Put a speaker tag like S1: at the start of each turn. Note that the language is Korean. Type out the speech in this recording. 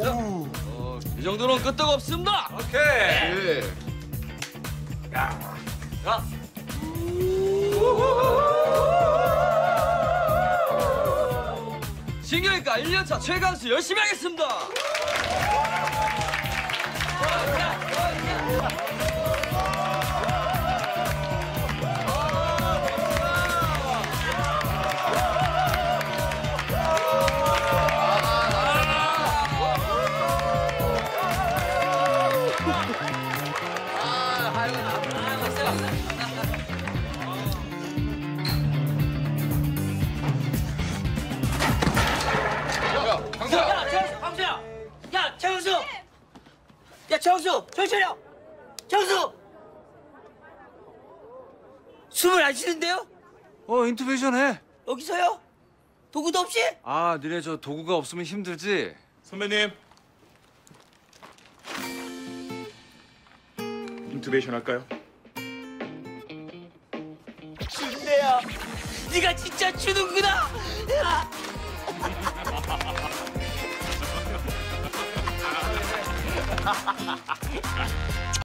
S1: 어, 이 정도는 끄떡 없습니다.
S2: 오케이.
S3: 예.
S1: 야. 신경이니까 1년차 최강수 열심히 하겠습니다.
S3: 야,
S4: 최영수! 야, 최영수! 야, 최영수! 정신 차려! 최영수! 숨을 안 쉬는데요?
S2: 어 인투베이션 해.
S4: 여기서요? 도구도 없이?
S2: 아 니네 저 도구가 없으면 힘들지.
S5: 선배님 인투베이션 할까요?
S4: 네가 진짜 주는구나. 야.